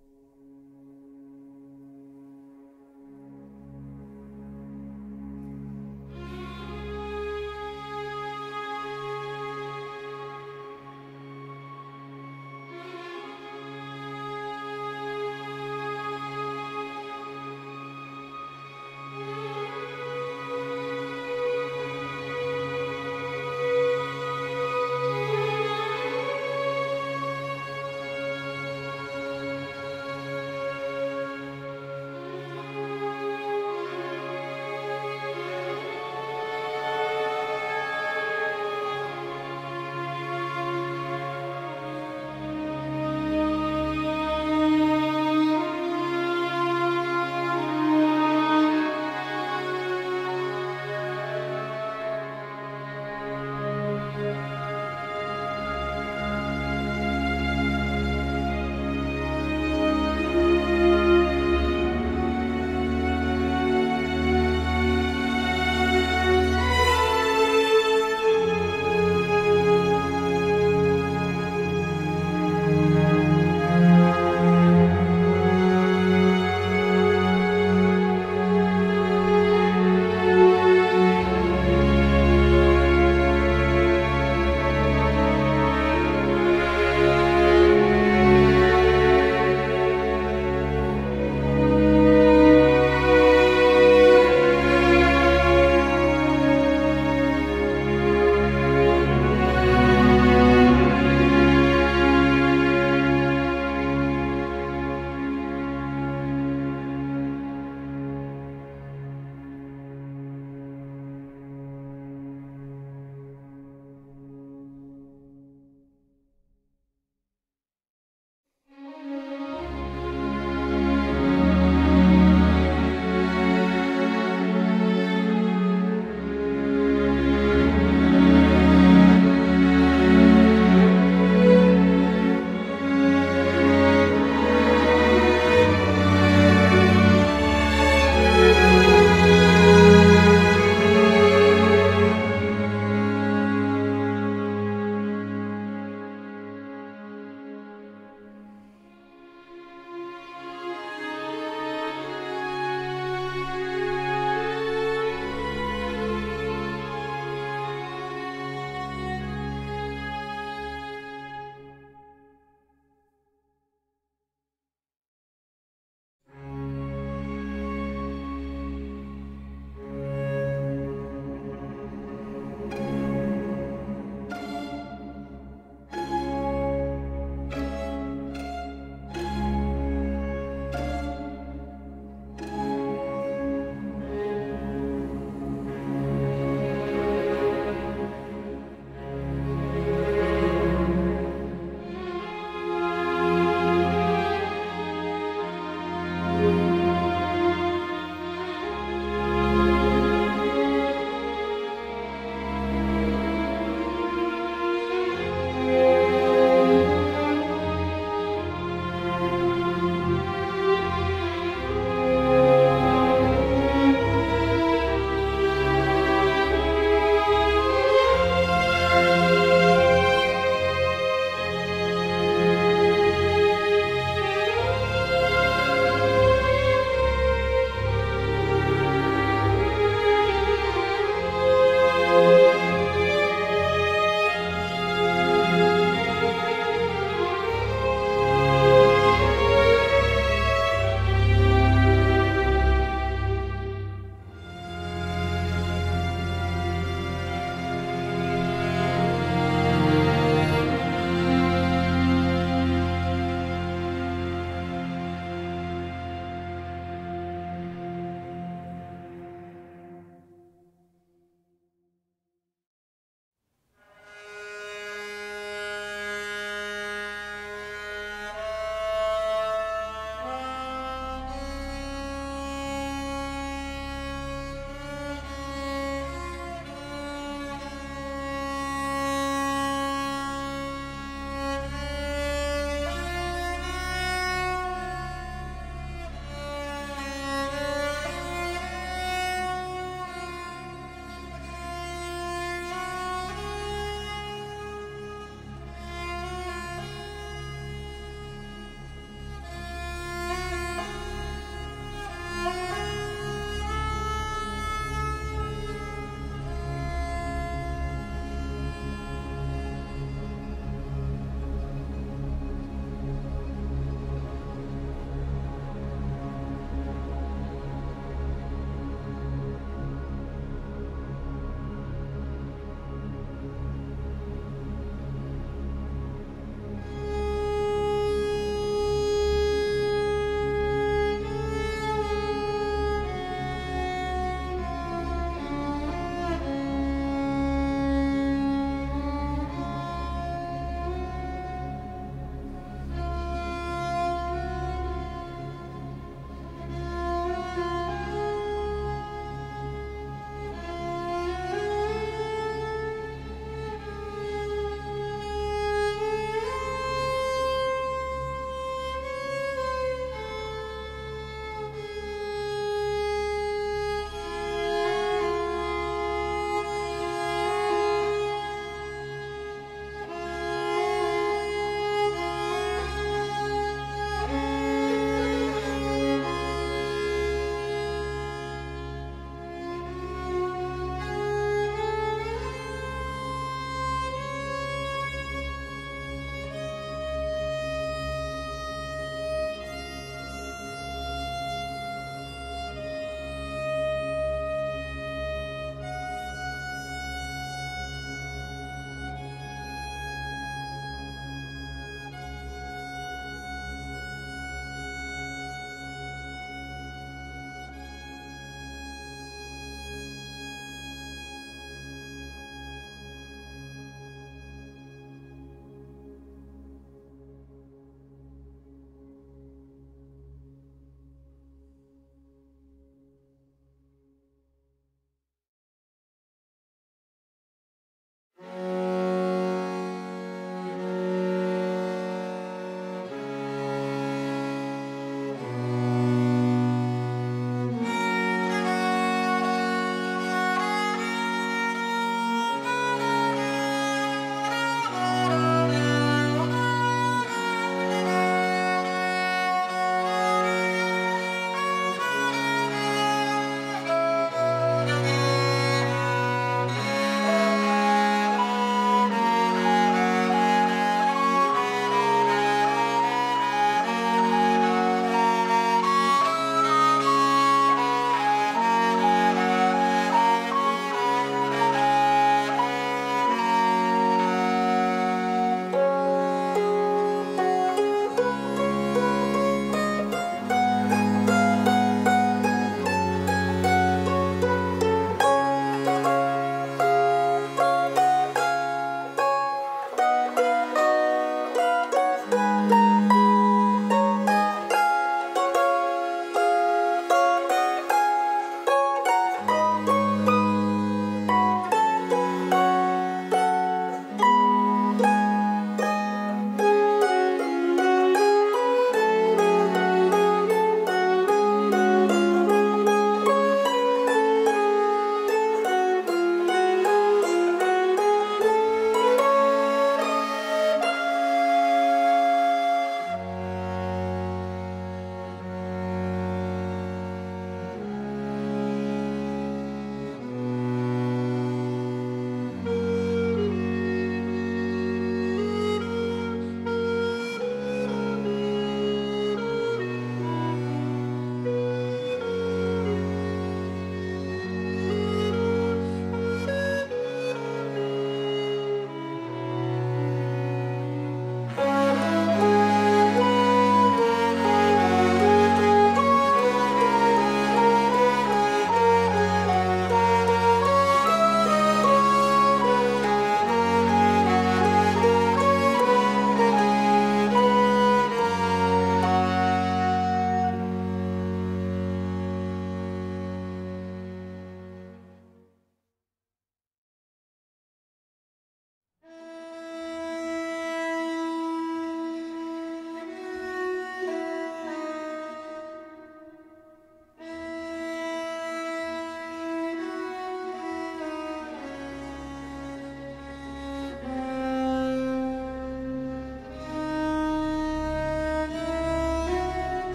Música